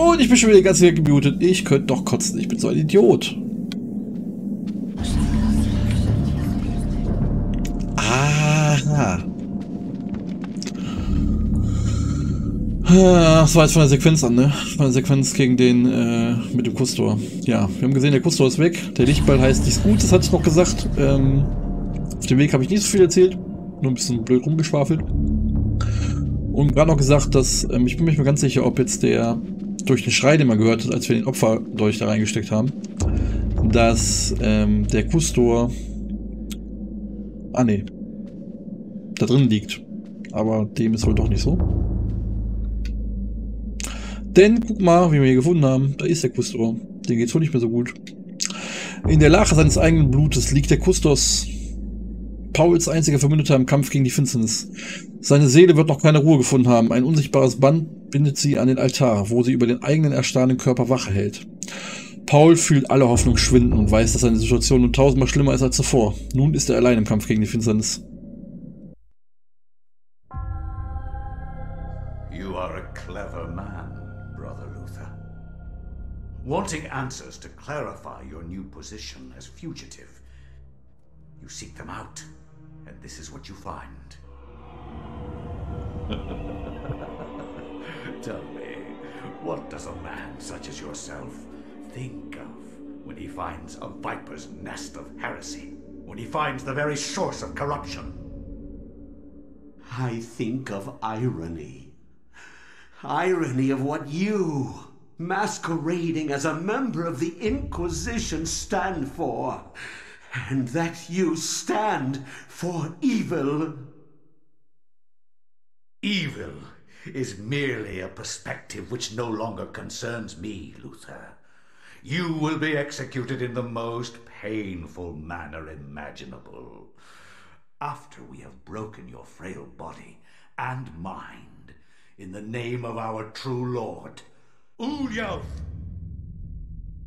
Und ich bin schon wieder ganz wieder gemutet. Ich könnte doch kotzen. Ich bin so ein Idiot. Aha. Ah, Das war jetzt von der Sequenz an, ne? Von der Sequenz gegen den, äh, mit dem Kustor. Ja, wir haben gesehen, der Kustor ist weg. Der Lichtball heißt nichts gut, das hatte ich noch gesagt. Ähm, auf dem Weg habe ich nicht so viel erzählt. Nur ein bisschen blöd rumgeschwafelt. Und gerade noch gesagt, dass, ähm, ich bin mir nicht mehr ganz sicher, ob jetzt der durch den Schrei, den man gehört hat, als wir den Opfer durch da reingesteckt haben, dass ähm, der Kustor. Ah ne. Da drin liegt. Aber dem ist wohl doch nicht so. Denn guck mal, wie wir ihn gefunden haben. Da ist der Kustor. Dem geht's wohl nicht mehr so gut. In der Lache seines eigenen Blutes liegt der Kustos Pauls einziger Verbündeter im Kampf gegen die Finsternis. Seine Seele wird noch keine Ruhe gefunden haben. Ein unsichtbares Band bindet sie an den Altar, wo sie über den eigenen erstarrten Körper Wache hält. Paul fühlt alle Hoffnung schwinden und weiß, dass seine Situation nun tausendmal schlimmer ist als zuvor. Nun ist er allein im Kampf gegen die Finsternis. You are a clever man, Brother Luther. Wanting answers to clarify your new position as fugitive, you seek them out, and this is what you find. Tell me, what does a man such as yourself think of when he finds a viper's nest of heresy? When he finds the very source of corruption? I think of irony. Irony of what you, masquerading as a member of the Inquisition, stand for. And that you stand for evil. Evil is merely a perspective which no longer concerns me, Luther. You will be executed in the most painful manner imaginable. After we have broken your frail body and mind in the name of our true Lord, Ulyoth.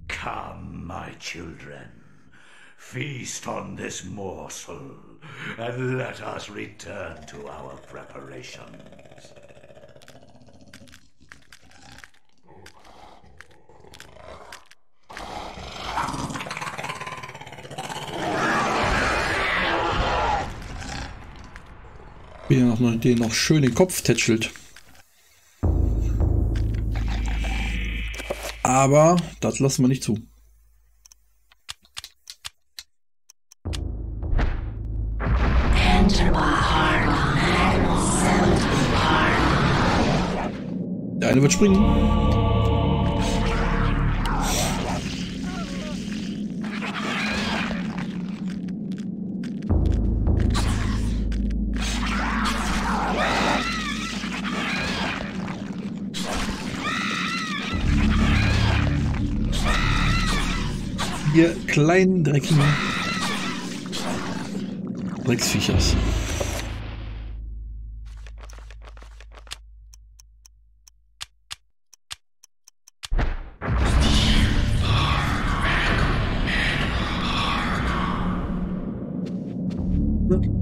Come, my children, feast on this morsel, and let us return to our preparations. Noch, den noch schön den Kopf tätschelt. Aber das lassen wir nicht zu. Der eine wird springen. Kleinen dreckigen Drecksviechers.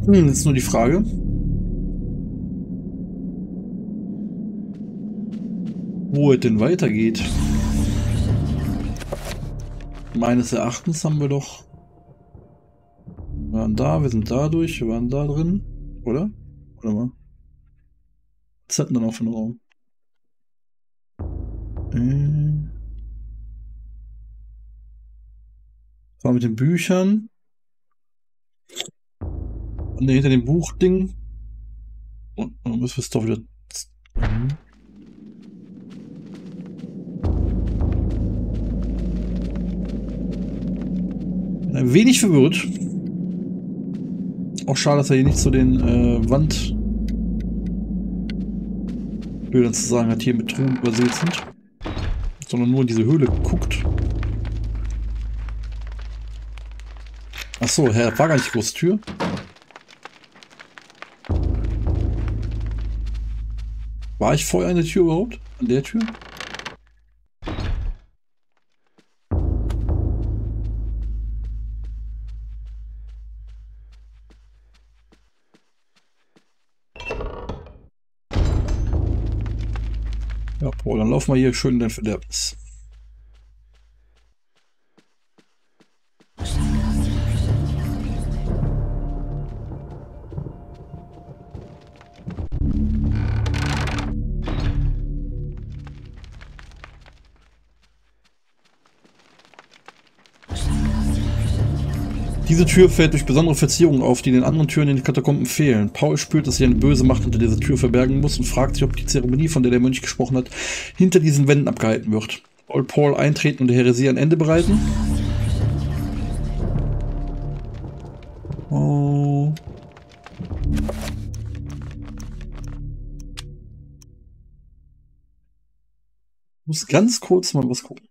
Hm, jetzt nur die Frage. wo es denn weitergeht. Meines Erachtens haben wir doch... Wir waren da, wir sind da durch, wir waren da drin, oder? Warte mal. Was hatten wir noch für einen Raum? Äh... War mit den Büchern. Und hinter dem Buchding. Und dann müssen wir es doch wieder... Mhm. Wenig verwirrt. Auch schade, dass er hier nicht zu den äh, Wand zu sagen hat, hier mit Truhen übersät sind. Sondern nur in diese Höhle guckt. Achso, Herr, war gar nicht die große Tür. War ich vorher an der Tür überhaupt? An der Tür? Dann laufen wir hier schön den Verderbnis. Diese Tür fällt durch besondere Verzierungen auf, die den anderen Türen in den Katakomben fehlen. Paul spürt, dass sich eine böse Macht hinter dieser Tür verbergen muss und fragt sich, ob die Zeremonie, von der der Mönch gesprochen hat, hinter diesen Wänden abgehalten wird. Soll Paul eintreten und der Heresie ein Ende bereiten? Oh. Ich muss ganz kurz mal was gucken.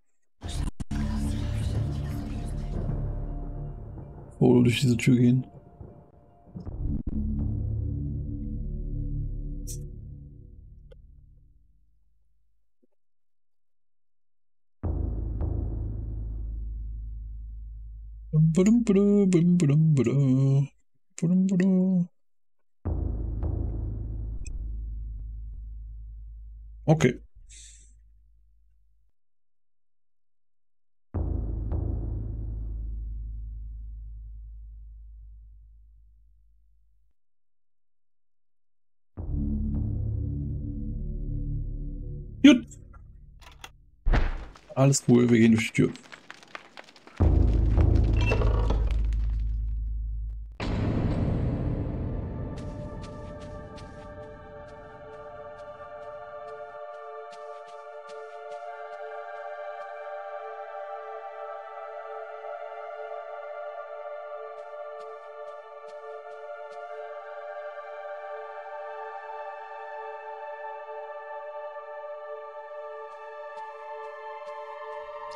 Oder durch diese Tür gehen. Okay. Gut. Alles cool, wir gehen durch die Tür.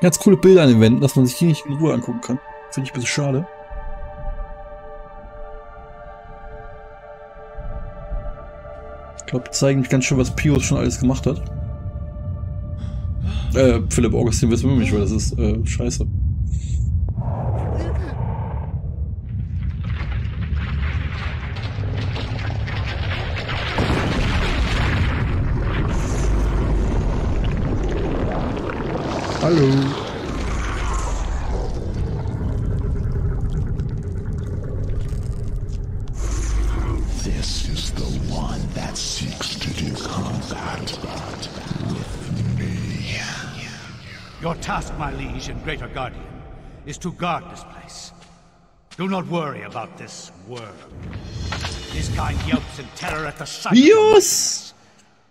Ganz coole Bilder an den Wänden, dass man sich die nicht in Ruhe angucken kann. Finde ich ein bisschen schade. Ich glaube, zeigen ganz schön, was Pius schon alles gemacht hat. Äh, Philipp Augustin wissen wir nicht, weil das ist äh, scheiße. Hallo. This is the one that seeks to do combat with me. Your task, my liege and greater guardian, is to guard this place. Do not worry about this worm. His kind yelps in terror at the sight Yes!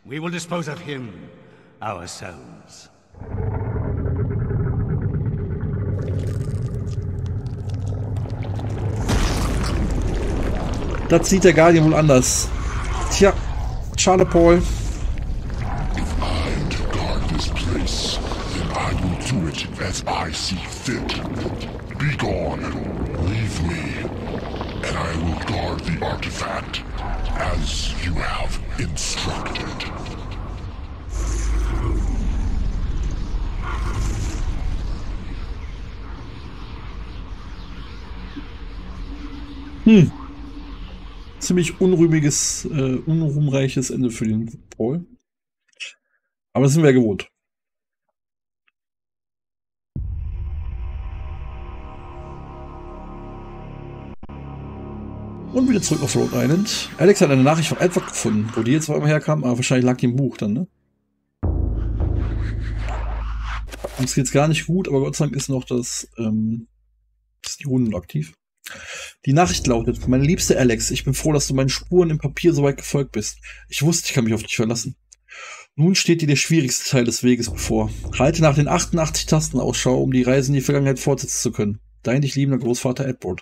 We will dispose of him ourselves. Das sieht der Guardian wohl anders. Tja, schade, Paul. As I see fit. Be gone. Leave me. And I will guard the artifact as you have instructed. Hm. Ziemlich unrühmiges, äh, unruhmreiches Ende für den Paul. Aber das sind wir gewohnt. Und wieder zurück auf Rhode Island. Alex hat eine Nachricht von Edward gefunden, wo die jetzt zwar immer herkam, aber wahrscheinlich lag die im Buch dann, ne? Uns geht's gar nicht gut, aber Gott sei Dank ist noch das, ähm, die Hunde aktiv. Die Nachricht lautet, meine liebste Alex, ich bin froh, dass du meinen Spuren im Papier so weit gefolgt bist. Ich wusste, ich kann mich auf dich verlassen. Nun steht dir der schwierigste Teil des Weges bevor. Halte nach den 88 Tasten Ausschau, um die Reise in die Vergangenheit fortsetzen zu können. Dein dich liebender Großvater Edward.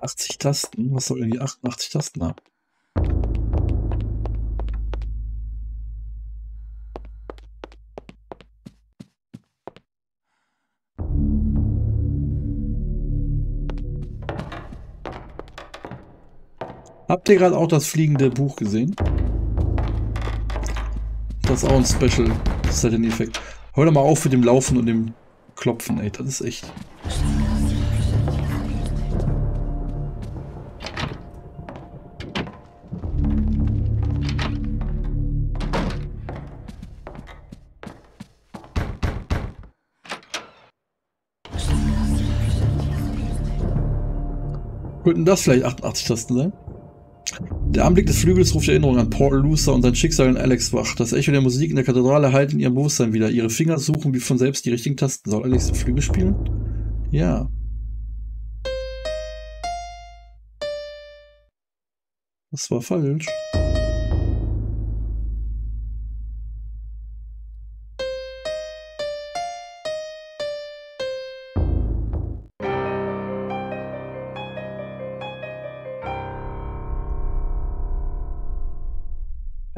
80 Tasten? Was soll denn die 88 Tasten haben? Habt ihr gerade auch das fliegende Buch gesehen? Das ist auch ein Special Setting-Effekt. Hör doch mal auf mit dem Laufen und dem Klopfen, ey. Das ist echt. Könnten das vielleicht 88 Tasten sein? Der Anblick des Flügels ruft Erinnerung an Paul Luther und sein Schicksal in Alex wach. Das Echo der Musik in der Kathedrale halten in ihrem Bewusstsein wieder. Ihre Finger suchen wie von selbst die richtigen Tasten. Soll Alex den Flügel spielen? Ja. Das war falsch.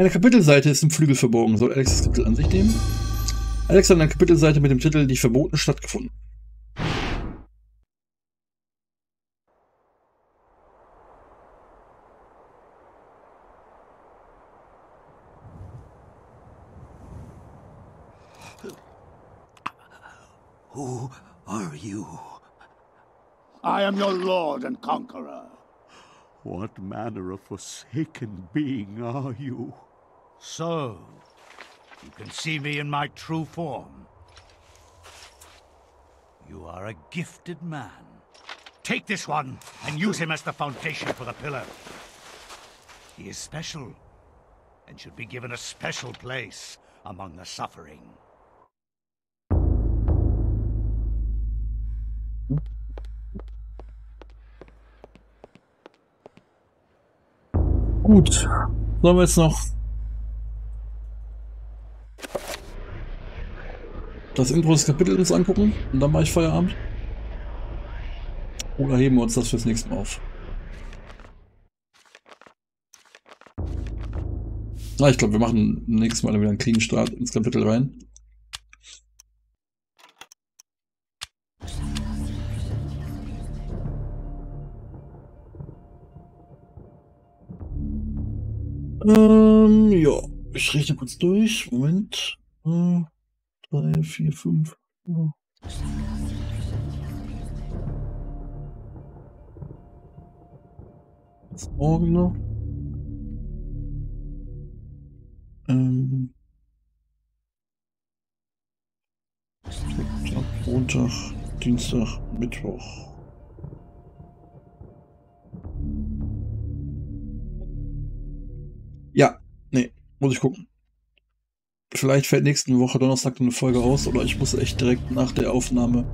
Eine Kapitelseite ist im Flügel verborgen. Soll Alex das Kapitel an sich nehmen? Alex hat eine Kapitelseite mit dem Titel Die verbotene Stadt gefunden. Who are you? I am your lord and conqueror. What manner of forsaken being are you? So, you can see me in my true form. You are a gifted man. Take this one and use him as the foundation for the pillar. He is special and should be given a special place among the suffering. Gut. Sollen wir jetzt noch das Intro des Kapitels angucken und dann mache ich Feierabend? Oder heben wir uns das fürs nächste Mal auf? Na, ich glaube, wir machen nächstes Mal wieder einen clean Start ins Kapitel rein. Ähm, ja. Ich rechne kurz durch. Moment. Äh, drei, vier, fünf. Ja. Morgen noch? Ähm. Montag, Dienstag, Mittwoch. Ja, nee, muss ich gucken. Vielleicht fällt nächste Woche Donnerstag eine Folge aus oder ich muss echt direkt nach der Aufnahme,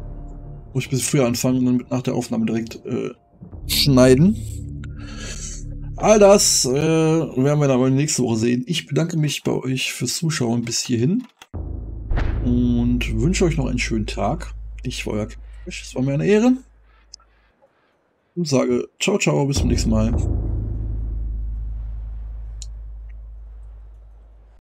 muss ich ein bisschen früher anfangen und dann nach der Aufnahme direkt äh, schneiden. All das äh, werden wir dann mal nächste Woche sehen. Ich bedanke mich bei euch fürs Zuschauen bis hierhin und wünsche euch noch einen schönen Tag. Ich war euer Es war mir eine Ehre und sage ciao, ciao, bis zum nächsten Mal.